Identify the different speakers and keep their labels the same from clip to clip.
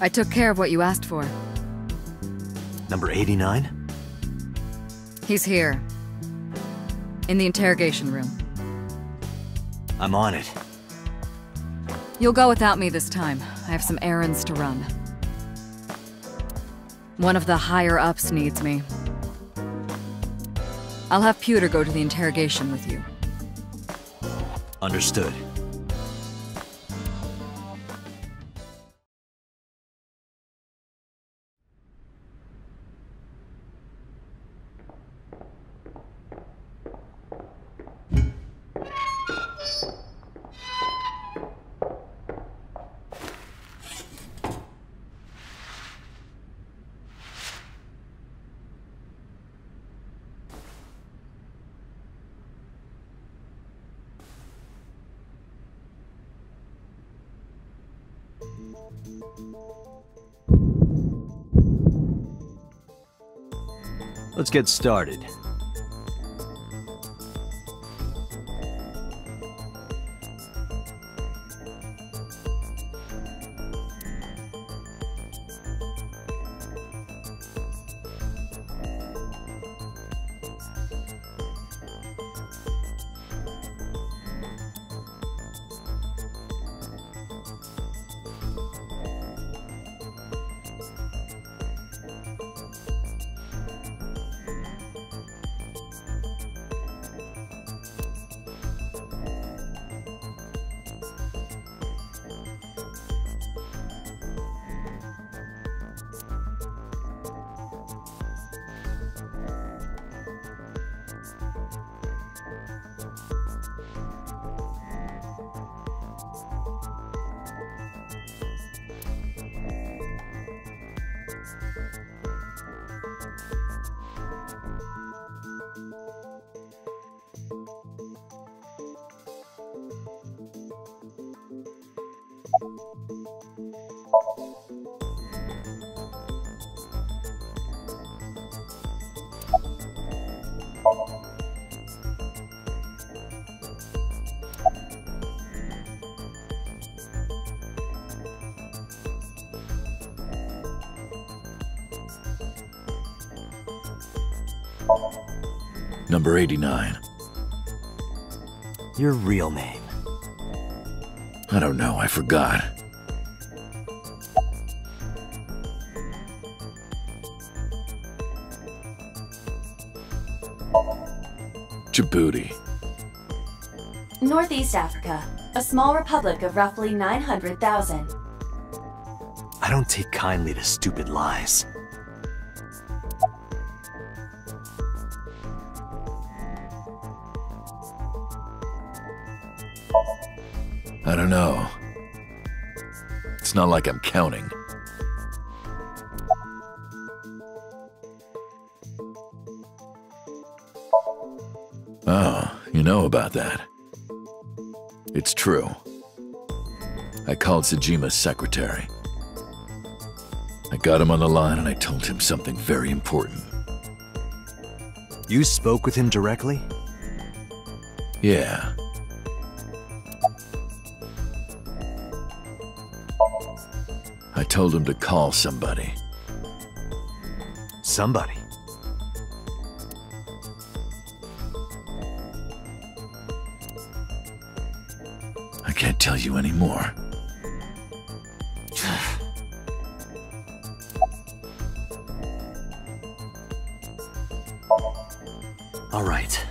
Speaker 1: I took care of what you asked for.
Speaker 2: Number 89?
Speaker 1: He's here. In the interrogation room.
Speaker 2: I'm on it.
Speaker 1: You'll go without me this time. I have some errands to run. One of the higher-ups needs me. I'll have Pewter go to the interrogation with you.
Speaker 2: Understood. Let's get started.
Speaker 3: Number 89.
Speaker 2: Your real name.
Speaker 3: I don't know, I forgot. Djibouti.
Speaker 4: Northeast Africa, a small republic of roughly 900,000.
Speaker 2: I don't take kindly to stupid lies.
Speaker 3: Don't know. It's not like I'm counting. Oh, you know about that. It's true. I called Sejima's secretary. I got him on the line and I told him something very important.
Speaker 2: You spoke with him directly?
Speaker 3: Yeah. I told him to call somebody.
Speaker 2: Somebody.
Speaker 3: I can't tell you anymore.
Speaker 2: All right.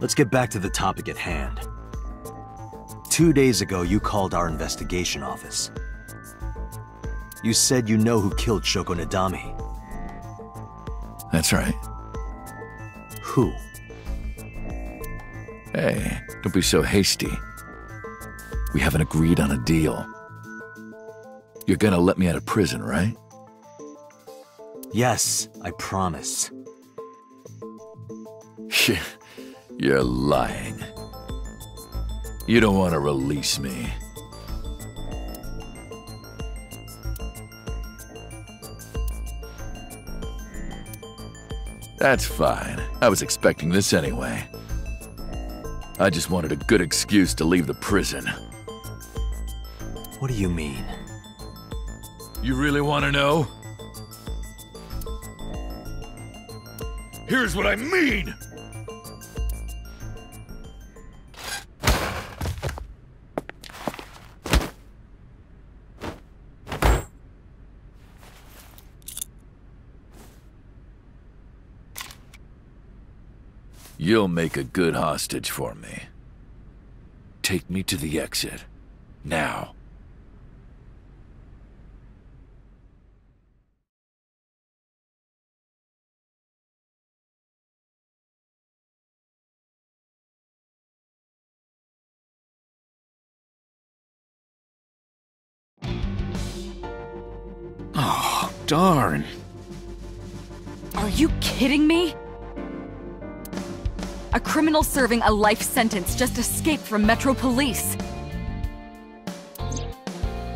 Speaker 2: Let's get back to the topic at hand. Two days ago, you called our investigation office. You said you know who killed Shoko Nadami.
Speaker 3: That's right.
Speaker 2: Who?
Speaker 3: Hey, don't be so hasty. We haven't agreed on a deal. You're gonna let me out of prison, right?
Speaker 2: Yes, I promise.
Speaker 3: You're lying. You don't want to release me. That's fine. I was expecting this anyway. I just wanted a good excuse to leave the prison.
Speaker 2: What do you mean?
Speaker 3: You really want to know? Here's what I mean! You'll make a good hostage for me. Take me to the exit. Now.
Speaker 5: Oh, darn.
Speaker 1: Are you kidding me? A criminal serving a life sentence just escaped from Metro Police.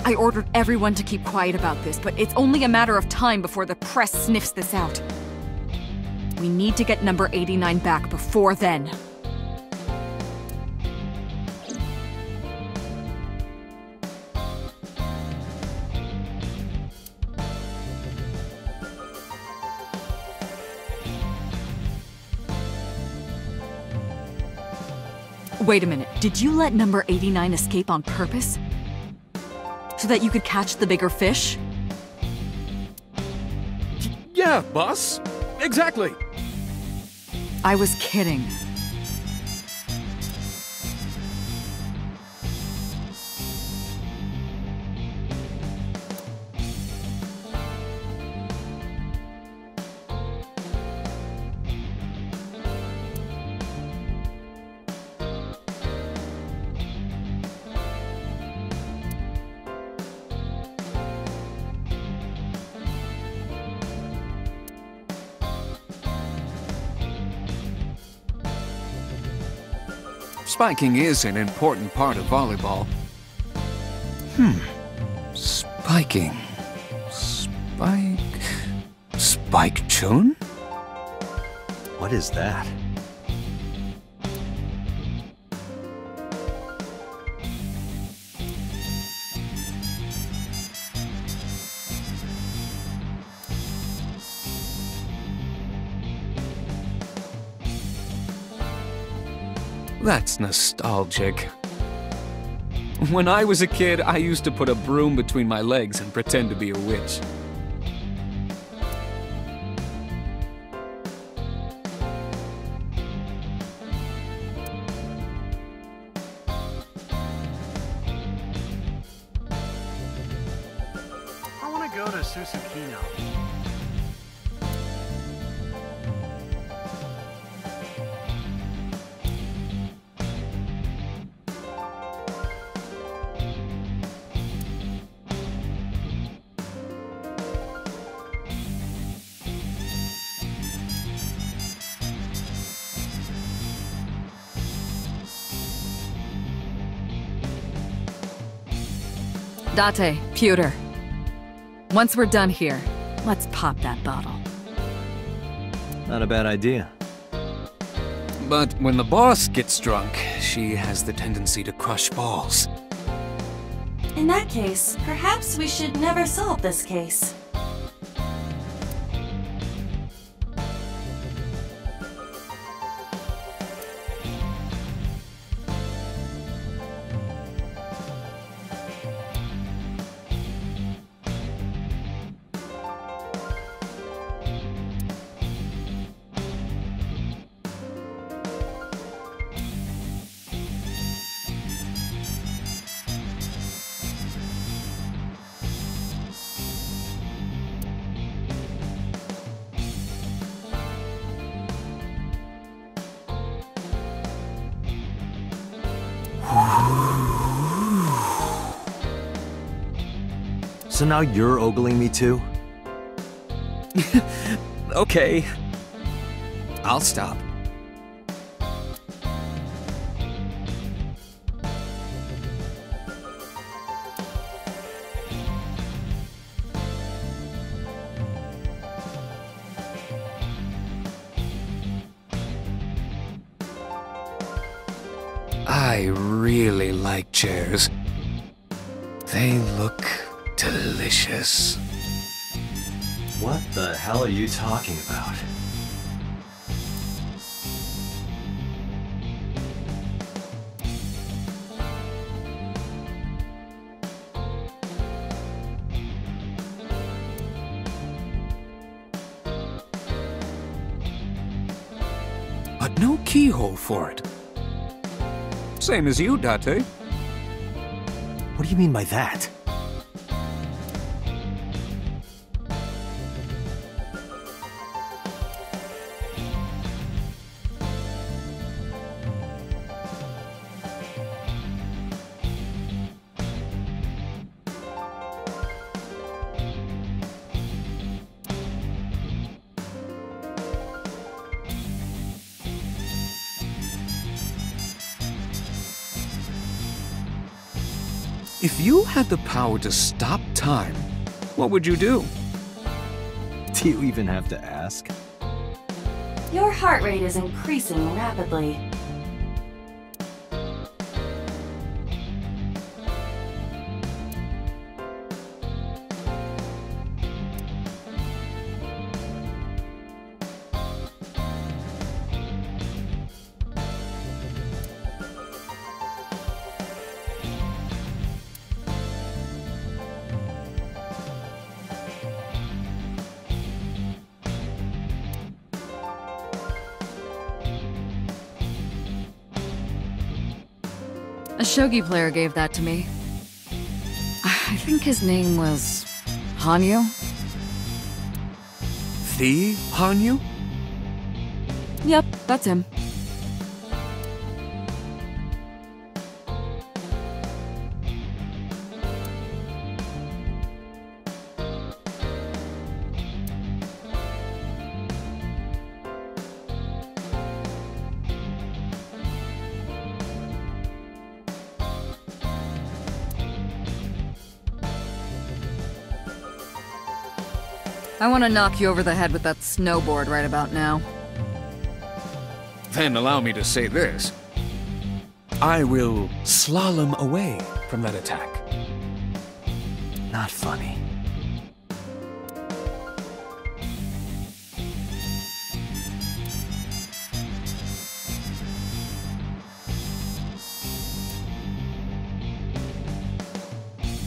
Speaker 1: I ordered everyone to keep quiet about this, but it's only a matter of time before the press sniffs this out. We need to get number 89 back before then. Wait a minute, did you let number 89 escape on purpose? So that you could catch the bigger fish?
Speaker 5: Yeah, boss. Exactly.
Speaker 1: I was kidding.
Speaker 5: Spiking is an important part of volleyball. Hmm. Spiking. Spike. Spike Chun?
Speaker 2: What is that?
Speaker 5: That's nostalgic. When I was a kid, I used to put a broom between my legs and pretend to be a witch.
Speaker 1: Date, pewter. Once we're done here, let's pop that bottle.
Speaker 2: Not a bad idea.
Speaker 5: But when the boss gets drunk, she has the tendency to crush balls.
Speaker 4: In that case, perhaps we should never solve this case.
Speaker 2: So now you're ogling me too?
Speaker 5: Okay. I'll stop. I really like chairs. They look delicious.
Speaker 2: What the hell are you talking about?
Speaker 5: But no keyhole for it. Same as you, Date.
Speaker 2: What do you mean by that?
Speaker 5: Had the power to stop time, what would you do?
Speaker 2: Do you even have to ask?
Speaker 4: Your heart rate is increasing rapidly.
Speaker 1: A shogi player gave that to me. I think his name was Hanyu.
Speaker 5: The Hanyu?
Speaker 1: Yep, that's him. I want to knock you over the head with that snowboard right about now.
Speaker 5: Then allow me to say this. I will slalom away from that attack.
Speaker 2: Not funny.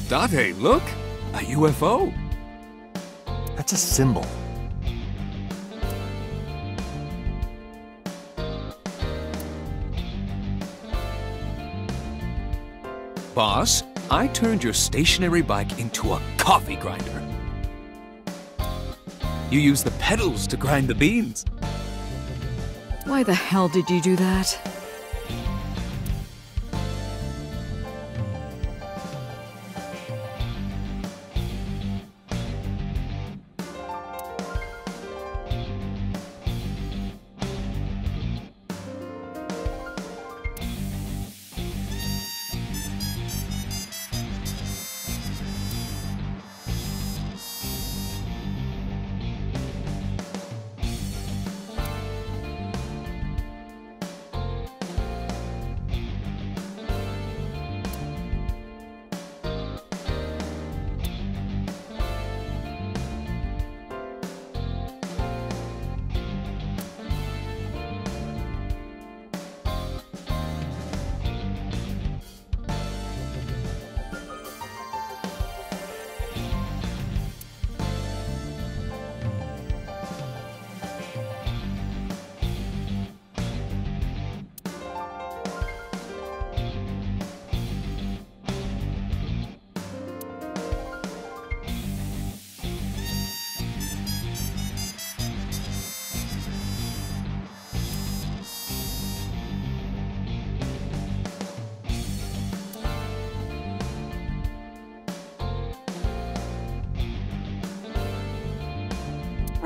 Speaker 5: Date, look! A UFO!
Speaker 2: That's a symbol.
Speaker 5: Boss, I turned your stationary bike into a coffee grinder. You use the pedals to grind the beans.
Speaker 1: Why the hell did you do that?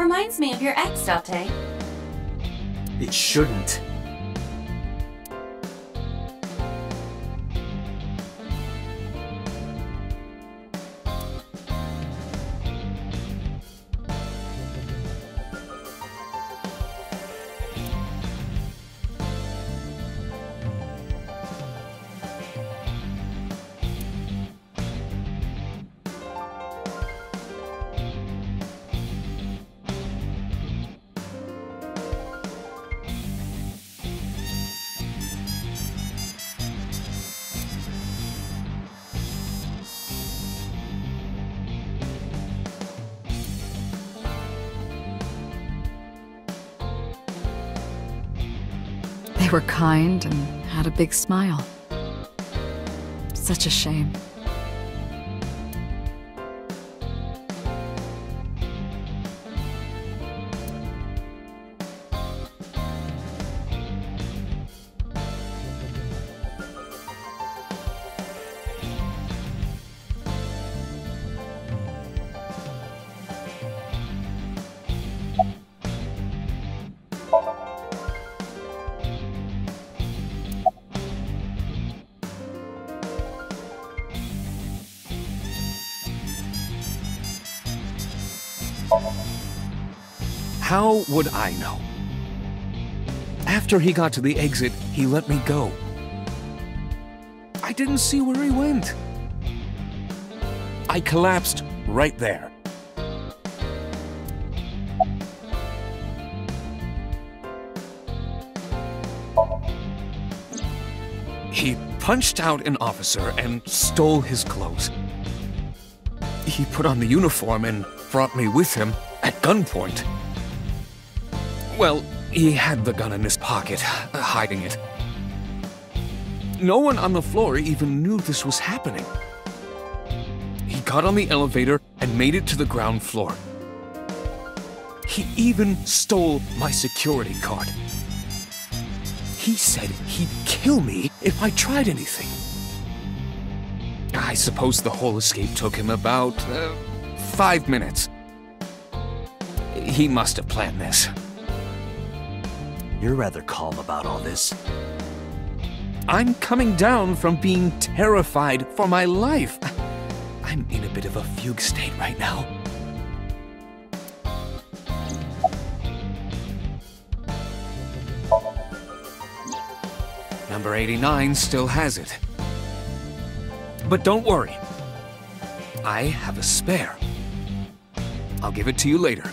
Speaker 4: Reminds me of your ex, Date.
Speaker 2: It shouldn't.
Speaker 1: Were kind and had a big smile. Such a shame.
Speaker 5: How would I know? After he got to the exit, he let me go. I didn't see where he went. I collapsed right there. He punched out an officer and stole his clothes. He put on the uniform and brought me with him at gunpoint. Well, he had the gun in his pocket, uh, hiding it. No one on the floor even knew this was happening. He got on the elevator and made it to the ground floor. He even stole my security card. He said he'd kill me if I tried anything. I suppose the whole escape took him about uh, five minutes. He must have planned this.
Speaker 2: You're rather calm about all this.
Speaker 5: I'm coming down from being terrified for my life. I'm in a bit of a fugue state right now. Number 89 still has it. But don't worry. I have a spare. I'll give it to you later.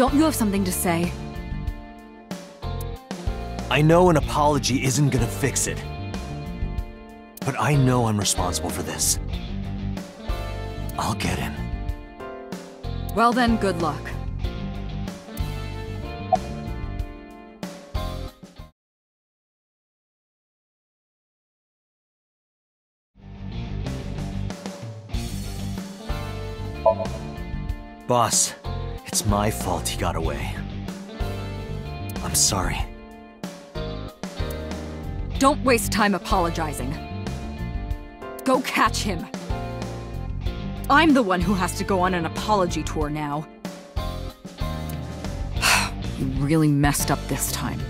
Speaker 1: Don't you have something to say?
Speaker 2: I know an apology isn't gonna fix it. But I know I'm responsible for this. I'll get him.
Speaker 1: Well then, good luck.
Speaker 2: Boss, it's my fault he got away. I'm sorry.
Speaker 1: Don't waste time apologizing. Go catch him. I'm the one who has to go on an apology tour now. you really messed up this time.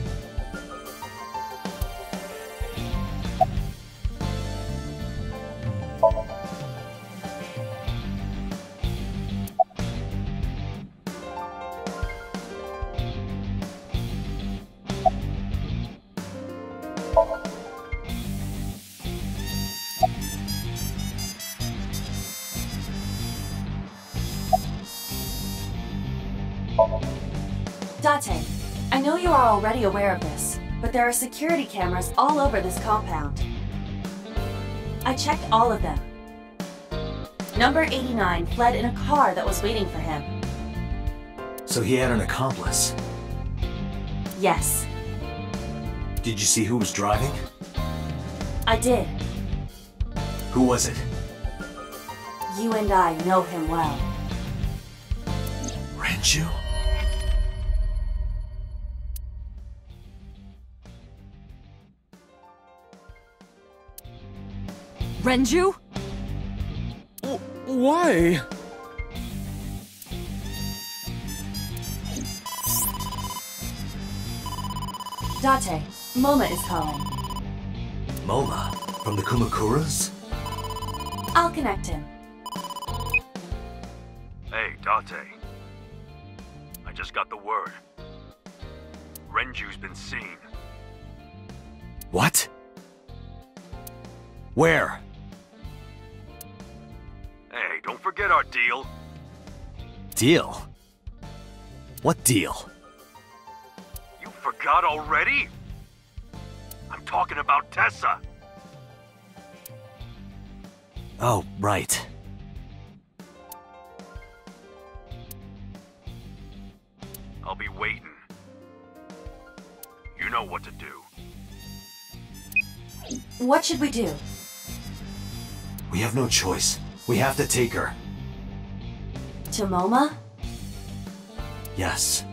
Speaker 4: Date, I know you are already aware of this, but there are security cameras all over this compound. I checked all of them. Number 89 fled in a car that was waiting for him.
Speaker 2: So he had an accomplice.
Speaker 4: Yes,
Speaker 2: Did you see who was driving?
Speaker 4: I did.
Speaker 2: Who was it?
Speaker 4: You and I know him well.
Speaker 2: Renju?
Speaker 1: Renju?
Speaker 5: Why?
Speaker 4: Date, Moma is calling.
Speaker 2: Moma? From the Kumakuras?
Speaker 4: I'll connect him.
Speaker 6: Hey, Date. I just got the word. Renju's been seen.
Speaker 2: What? Where?
Speaker 6: Hey, don't forget our deal.
Speaker 2: Deal? What deal?
Speaker 6: You forgot already? I'm talking about Tessa.
Speaker 2: Oh, right.
Speaker 6: I'll be waiting. You know what to do.
Speaker 4: What should we do?
Speaker 2: We have no choice. We have to take her.
Speaker 4: To Moma?
Speaker 2: Yes.